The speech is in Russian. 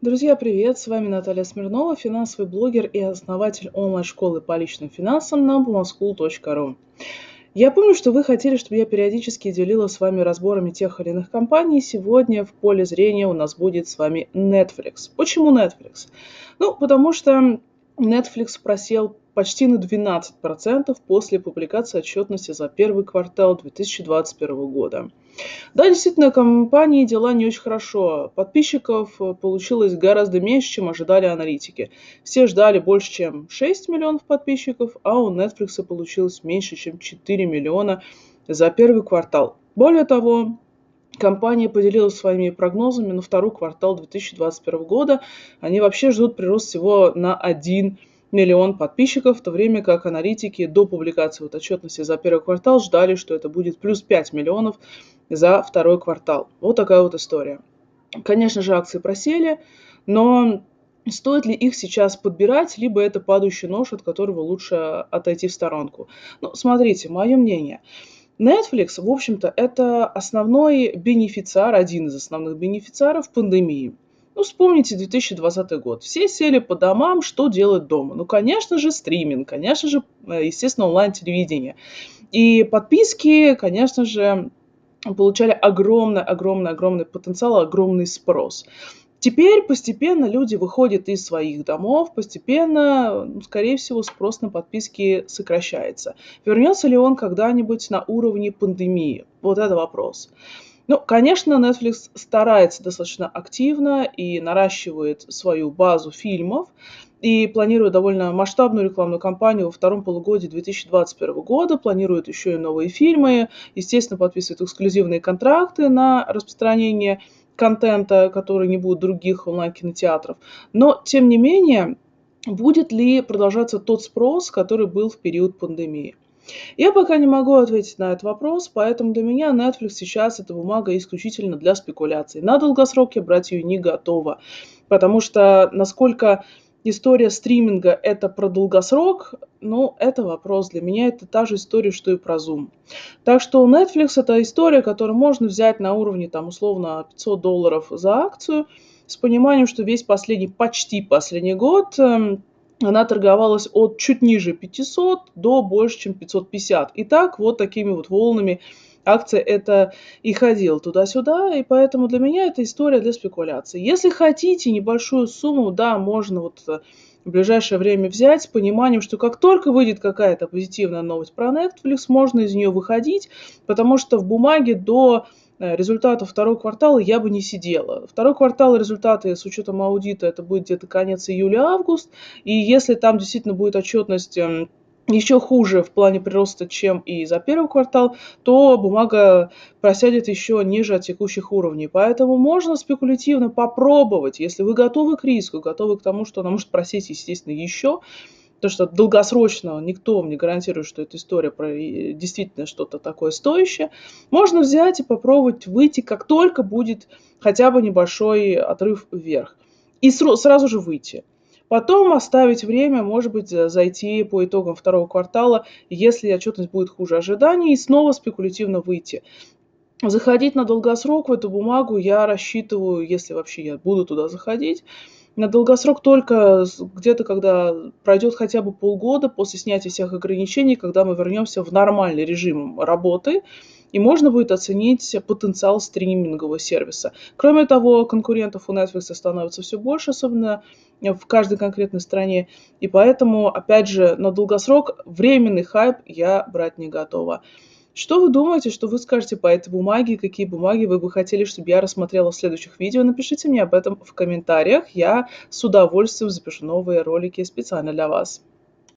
Друзья, привет! С вами Наталья Смирнова, финансовый блогер и основатель онлайн-школы по личным финансам на boomschool.ru. Я помню, что вы хотели, чтобы я периодически делила с вами разборами тех или иных компаний. Сегодня в поле зрения у нас будет с вами Netflix. Почему Netflix? Ну, потому что Netflix просел почти на 12% после публикации отчетности за первый квартал 2021 года. Да, действительно, компании дела не очень хорошо. Подписчиков э, получилось гораздо меньше, чем ожидали аналитики. Все ждали больше, чем 6 миллионов подписчиков, а у Netflix получилось меньше, чем 4 миллиона за первый квартал. Более того, Компания поделилась своими прогнозами на второй квартал 2021 года. Они вообще ждут прирост всего на 1 миллион подписчиков, в то время как аналитики до публикации вот отчетности за первый квартал ждали, что это будет плюс 5 миллионов за второй квартал. Вот такая вот история. Конечно же, акции просели, но стоит ли их сейчас подбирать, либо это падающий нож, от которого лучше отойти в сторонку? Ну, смотрите, мое мнение. Netflix, в общем-то, это основной бенефициар, один из основных бенефициаров пандемии. Ну, вспомните 2020 год. Все сели по домам, что делать дома? Ну, конечно же, стриминг, конечно же, э, естественно, онлайн-телевидение. И подписки, конечно же, получали огромный, огромный, огромный потенциал, огромный спрос. Теперь постепенно люди выходят из своих домов, постепенно, ну, скорее всего, спрос на подписки сокращается. Вернется ли он когда-нибудь на уровне пандемии? Вот это вопрос. Ну, конечно, Netflix старается достаточно активно и наращивает свою базу фильмов и планирует довольно масштабную рекламную кампанию во втором полугодии 2021 года, планирует еще и новые фильмы, естественно, подписывает эксклюзивные контракты на распространение контента, который не будет других онлайн-кинотеатров. Но, тем не менее, будет ли продолжаться тот спрос, который был в период пандемии? Я пока не могу ответить на этот вопрос, поэтому для меня Netflix сейчас это бумага исключительно для спекуляций. На долгосрок брать ее не готова, потому что насколько история стриминга это про долгосрок, ну, это вопрос. Для меня это та же история, что и про Zoom. Так что Netflix это история, которую можно взять на уровне, там, условно, 500 долларов за акцию, с пониманием, что весь последний, почти последний год эм, она торговалась от чуть ниже 500 до больше, чем 550. И так вот такими вот волнами акция это и ходила туда-сюда, и поэтому для меня это история для спекуляции. Если хотите небольшую сумму, да, можно вот э, в ближайшее время взять с пониманием, что как только выйдет какая-то позитивная новость про Netflix, можно из нее выходить, потому что в бумаге до результатов второго квартала я бы не сидела. Второй квартал результаты с учетом аудита это будет где-то конец июля-август. И если там действительно будет отчетность эм, еще хуже в плане прироста, чем и за первый квартал, то бумага просядет еще ниже от текущих уровней. Поэтому можно спекулятивно попробовать, если вы готовы к риску, готовы к тому, что она может просесть, естественно, еще, Потому что долгосрочно никто вам не гарантирует, что эта история про действительно что-то такое стоящее. Можно взять и попробовать выйти, как только будет хотя бы небольшой отрыв вверх. И сразу же выйти. Потом оставить время, может быть, зайти по итогам второго квартала, если отчетность будет хуже ожиданий, и снова спекулятивно выйти. Заходить на долгосрок в эту бумагу я рассчитываю, если вообще я буду туда заходить, на долгосрок только где-то, когда пройдет хотя бы полгода после снятия всех ограничений, когда мы вернемся в нормальный режим работы, и можно будет оценить потенциал стримингового сервиса. Кроме того, конкурентов у Netflix становится все больше, особенно в каждой конкретной стране, и поэтому, опять же, на долгосрок временный хайп я брать не готова. Что вы думаете, что вы скажете по этой бумаге, какие бумаги вы бы хотели, чтобы я рассмотрела в следующих видео? Напишите мне об этом в комментариях, я с удовольствием запишу новые ролики специально для вас.